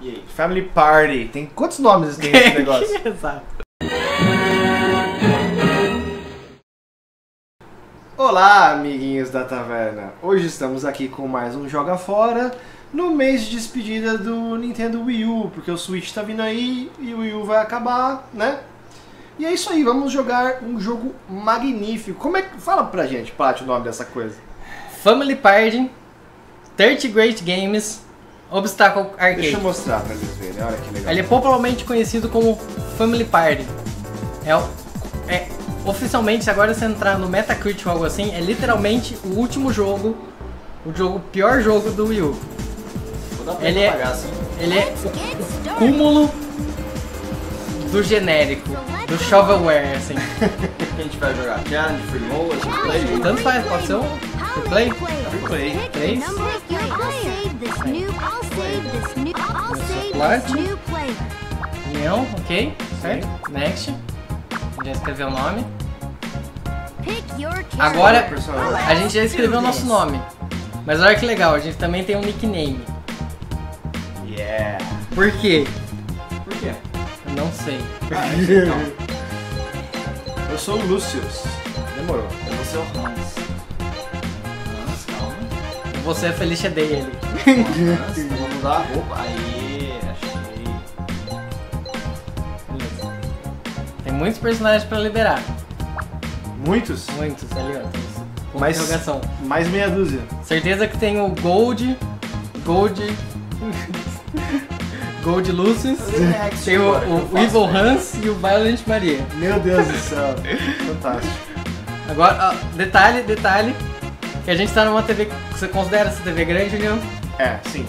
E aí? Family Party. Tem quantos nomes tem esse negócio? Exato. Olá, amiguinhos da taverna. Hoje estamos aqui com mais um Joga Fora no mês de despedida do Nintendo Wii U, porque o Switch tá vindo aí e o Wii U vai acabar, né? E é isso aí, vamos jogar um jogo magnífico. Como é que fala pra gente, Paty, o nome dessa coisa? Family Party, 30 Great Games, Obstacle Arcade. Deixa eu mostrar pra eles verem, olha que legal. Ele é popularmente conhecido como Family Party. É, é oficialmente, se agora você entrar no Metacritic ou algo assim, é literalmente o último jogo, o jogo pior jogo do Wii U. Ele é, ele é o cúmulo do genérico, do shovelware, assim. que a gente vai jogar? Can, free mode, free play? Tanto faz, pode ser um free play? Free play. 3? Leão, ok, certo? Next. Já escreveu o nome. Agora, a gente já escreveu o nosso nome. Mas olha que legal, a gente também tem um nickname. Yeah. Por quê? Por quê? Eu não sei. Ah, então. Eu sou o Lucius. Demorou. Eu vou ser o Ron. Você é Felicia Day ele. Hans, então vou mudar a roupa. Aí, achei. Beleza. Tem muitos personagens pra liberar. Muitos? Muitos ali, ó. Tem interrogação. Mais meia dúzia. Certeza que tem o Gold, Gold, Gold Lucius, tem o, o Evil Hans e o Violent Maria. Meu Deus do céu. Fantástico. Agora, ó, detalhe, detalhe, que a gente tá numa TV, você considera essa TV grande, Julião? É, sim.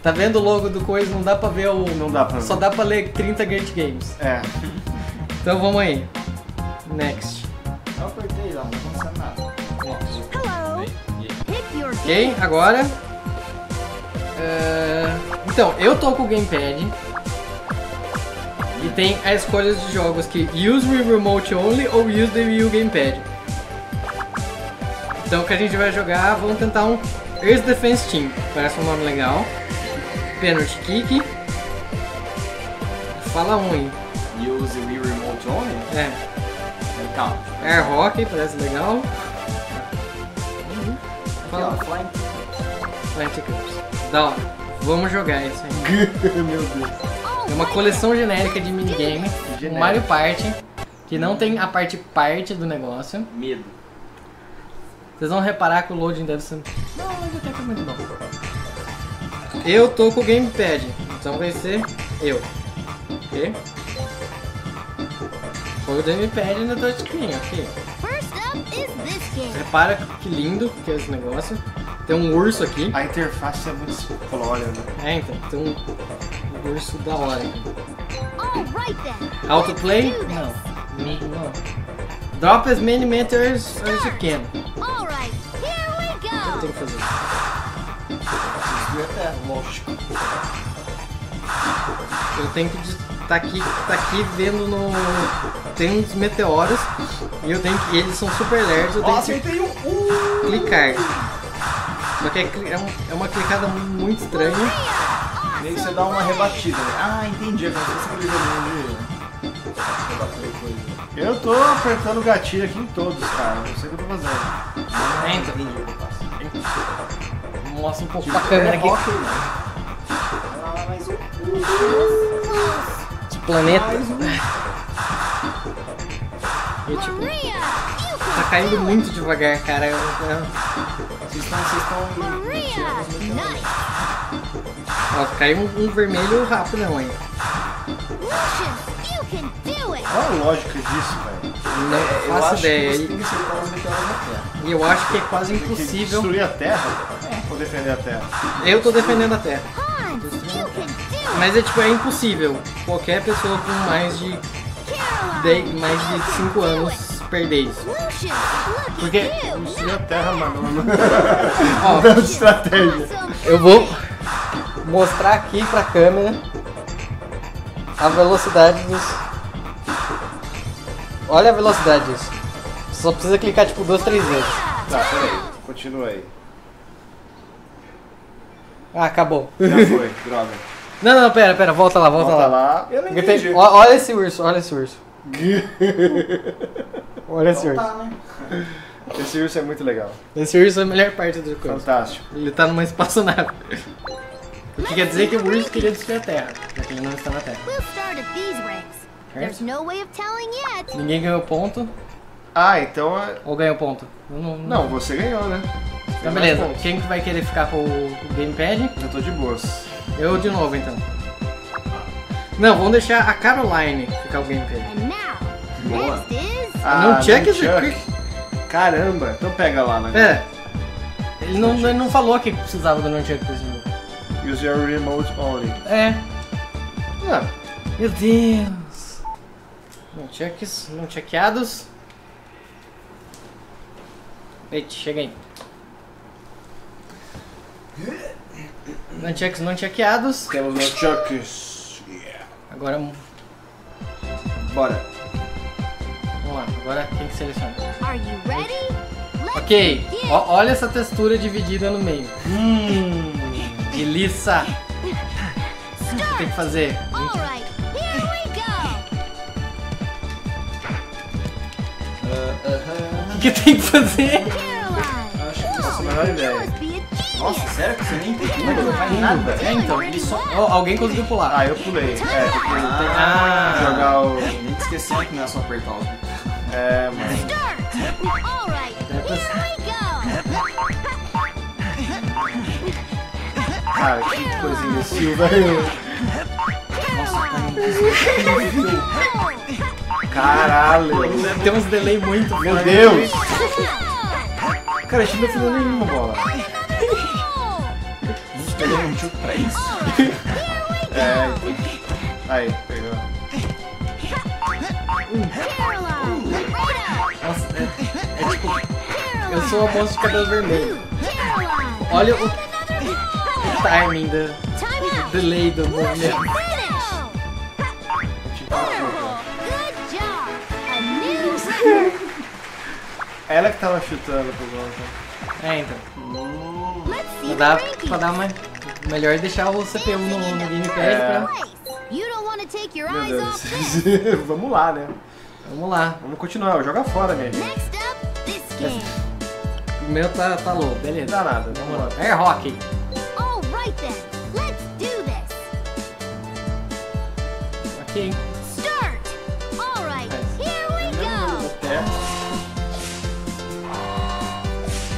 Tá vendo o logo do coisa, não dá pra ver o... Não dá pra Só ver. dá pra ler 30 Great Games. É. Então vamos aí. Next. Eu apertei lá, não nada. Ok, agora. é, Então, eu tô com o Gamepad. E tem a escolha de jogos que use Wii Remote Only ou use the Wii U Gamepad. Então o que a gente vai jogar, vamos tentar um Earth Defense Team. Parece um nome legal. Penalty Kick. Fala um aí. Use Wii Remote Only? É. Calma. Air Hockey, parece legal. Aqui, ó, Fala. Flying Flying Cups. Da hora. Vamos jogar isso aí. Meu Deus. É uma coleção genérica de minigame, Genérico. Mario Party, que não tem a parte parte do negócio. Medo. Vocês vão reparar que o loading deve ser. Não, mas até que é muito bom. Eu tô com o Gamepad, então vai ser eu. Ok? Com o Gamepad no touchscreen, ok? Repara que lindo que é esse negócio. Tem um urso aqui. A interface é muito simplória, né? É, então, tem um, urso da hora aqui. Autoplay? Não. Não. Drop as many meters as you can. O que eu tenho que fazer? Terra, lógico. Eu tenho que des- tá aqui, tá aqui vendo no. Tem uns meteoros e eu tenho que. Eles são super lerdos, eu tenho acertei um. que clicar. Só que é, é, um- é uma clicada muito estranha. Meio que você dá uma rebatida, né? Ah, entendi. Agora você aquele joguinho de. Rebater coisa. Eu tô apertando o gatilho aqui em todos, cara. Não sei o que eu tô fazendo. É, eu faço. Mostra um pouco pra câmera aqui. Ok, né? Ah, mais um. Esse planeta. Mais um. E, tipo, tá caindo muito devagar, cara. Eu- eu- Vocês estão. Vocês estão. Ó, caiu um, um vermelho rápido não, hein? Qual a lógica disso, velho? Não É, faço ideia. que você E- na terra. E eu acho que é quase Tem que impossível. destruir a Terra? Ou defender a Terra? Eu tô defendendo a Terra. Mas é tipo, é impossível. Qualquer pessoa com mais de 10, mais de 5 anos perder isso. Porque, Destruir a Terra, mano. ó, Não estratégia. eu vou mostrar aqui pra câmera a velocidade dos. Olha a velocidade disso. Só precisa clicar tipo duas, três vezes. Tá, peraí. Continua aí. Ah, acabou. Já foi, droga. Não, não, pera, pera, volta lá, volta, Volta lá. lá. Eu não entendi. olha esse urso, olha esse urso. olha esse Então urso. tá, né? Esse urso é muito legal. Esse urso é a melhor parte do coisa. Fantástico. Ele tá numa espaçonave. O que quer dizer que o urso queria destruir a Terra, já que ele não está na Terra. Yet. Ninguém ganhou ponto Ah, então. é- ou ganhou ponto? Eu não, Não, você ganhou, né? Então Tem mais beleza, pontos. quem que vai querer ficar com o gamepad? Eu tô de boas. Eu de novo então. Não, vamos deixar a Caroline ficar o gamepad. Boa. is. não check Nunchuck. a Caramba, então pega lá, né? Pera, ele não, ele não falou que precisava do Nunchuck pra esse jogo. Use your remote only. É, Ah, meu Deus. Nunchucks, nunchuckeados. Eita, chega aí. Nunchucks nunchuckeados. temos nunchucks. Yeah. Agora, Bora. vamos lá. Agora quem que seleciona? Are you ready? Ok, ó- olha essa textura dividida no meio. Hum, O que tem que fazer? We go. O que tem que fazer? Acho que essa é a melhor ideia. Nossa, sério que você nem entendeu? Não faz nada. É, então. Already Isso, won. ó, alguém conseguiu pular. Ah, eu pulei. É, porque tem Ah. que jogar o. Nem te esquecendo que não é só apertar os botões. É, mano. Cara, que coisa imbecil, velho. Caralho. Tem uns delay muito Meu forte. Deus. Cara, a gente não fez nenhuma bola. A gente pegou um tio pra isso. É. Aí, pegou. Nossa, é, é tipo, eu sou a moça de cabelo vermelho. Olha o. timing, do Time out. delay do movimento. Finish. Good job. A new record. Ela que tava chutando pro gol. É, então. Let's see Pra the dar, mais... Melhor deixar o CPU no, no gamepad É. pra... Place. You don't want to take your Meu eyes off this. Deus. Vamos lá, né? Vamos lá. Vamos continuar. Joga fora, minha gente. Next up, this game. O meu tá, tá low, Não beleza. dá nada. Vamos lá. lá. Air Hockey. Ok. Start. All right. Here we go. É.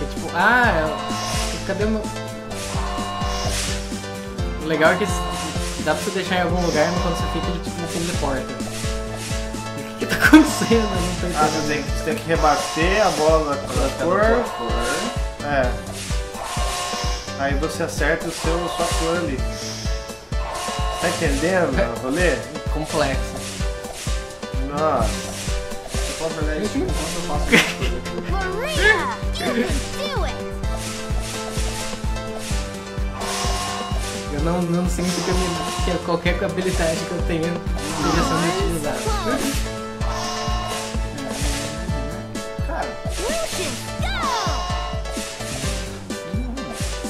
É tipo, ah, eu- cadê o meu... O legal é que dá pra você deixar em algum lugar, mas quando você fica, ele tipo, você teleporta. O que que tá acontecendo? Eu não tô Ah, entendendo. você tem, que- você tem que rebater a bola na, na cor. É. Aí você acerta o seu, sua cor ali. Tá entendendo o rolê? Complexo. Nossa. Eu posso jogar isso enquanto eu faço. Maria, you can do it. Eu não, não sinto que, eu me- que qualquer habilidade que eu tenho esteja sendo utilizada.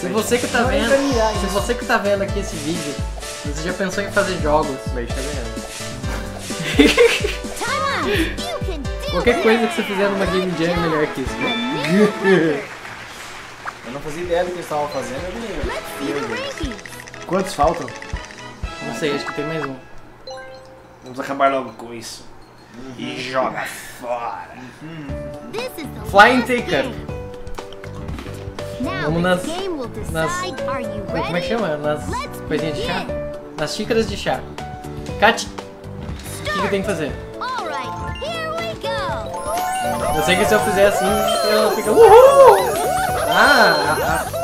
Se você que tá vendo, se você que tá vendo aqui esse vídeo, você já pensou em fazer jogos? Leite tá ganhando. Qualquer coisa que você fizer numa Game Jam é melhor que isso. Eu não fazia ideia do que eles estavam fazendo, eu. Quantos faltam? Não sei, acho que tem mais um. Vamos acabar logo com isso. E joga fora. The Flying. Now Vamos nas- nas-? Como é que chama? Nas coisinhas de chá? Nas xícaras de chá. Kat, o que, que tem que fazer? Eu sei que se eu fizer assim, ela fica uhul! Ah, a- a-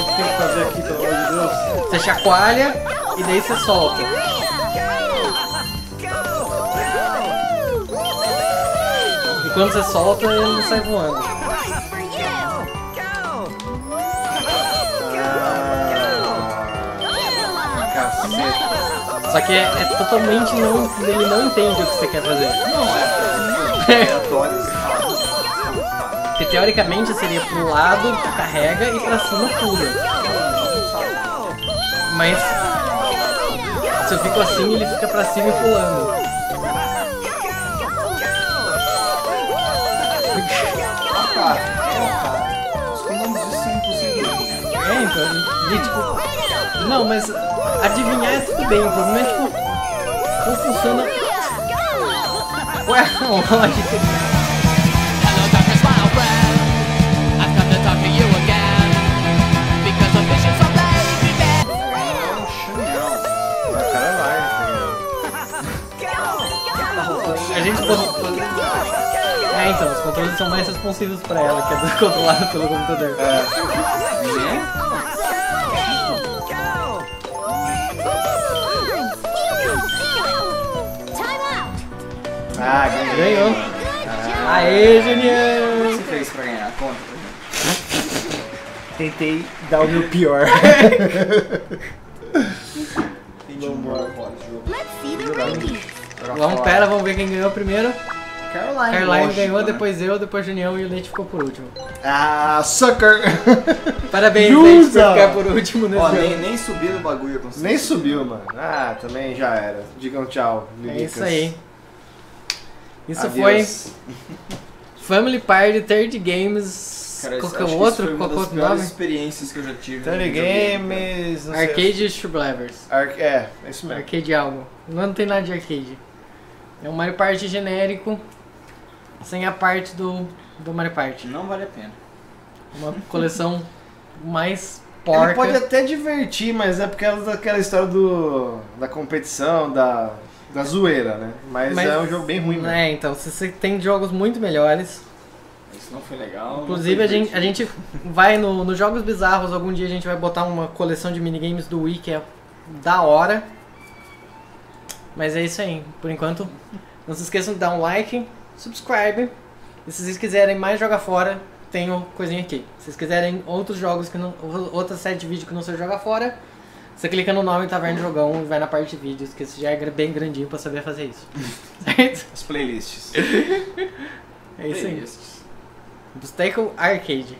O que tem que fazer aqui, pelo amor de Deus? você chacoalha e daí você solta. E quando você solta, ele sai voando. Caceta. Só que é, é totalmente não. Ele não entende o que você quer fazer. Porque teoricamente seria pro lado, carrega e pra cima pula. Mas se eu fico assim, ele fica pra cima e pulando. É, impossíveis. É, então, e, tipo, não, mas adivinhar é tudo bem, o problema é tipo, não funciona. Ué, a lógica. É um chunhão. O cara vai, entendeu? A gente pode. É, então, os controles são mais responsivos pra ela, que é do- controlado pelo computador. Né? Ah, ganhei. Ganhou. Job. Aê, O que você fez pra ganhar? Conta pra gente. Tentei dar o meu pior. Vamos, pera, vamos ver quem ganhou primeiro. Caroline. Caroline lógico, ganhou, né? depois eu, depois Junião e o Leite ficou por último. Ah, sucker! Parabéns, Usa! Leite, por ficar por último nesse Ó, jogo. nem, nem subiu no bagulho eu consegui. Nem subiu, mano. Ah, também já era. Digam tchau, É Lilicas. isso aí. Isso Adeus. foi Family Party Third Games. Cara, qual isso- que é acho o que isso outro? foi uma é das outro piores nome? experiências que eu já tive. No videogame, Games, não sei. Arcade Survivors. Ar é, é isso mesmo. Arcade algo. Não tem nada de arcade. É um Mario Party genérico, sem a parte do, do Mario Party. Não vale a pena. Uma coleção mais Ele porca. pode até divertir, mas é por causa daquela história do, da competição, da, da zoeira, né? Mas, Mas- é um jogo bem ruim mesmo. É, então, se você tem jogos muito melhores. Isso não foi legal. Inclusive, foi a gente, a gente vai no, nos Jogos Bizarros, algum dia a gente vai botar uma coleção de minigames do Wii que é da hora. Mas é isso aí, por enquanto. Não se esqueçam de dar um like, subscribe. E se vocês quiserem mais jogar fora, tenho coisinha aqui. Se vocês quiserem outros jogos, que não, outra série de vídeo que não seja jogar fora, você clica no nome Taverna do Jogão e vai na parte de vídeos, que esse já é bem grandinho pra saber fazer isso. certo? As playlists. É isso aí. Playlists. Arcade.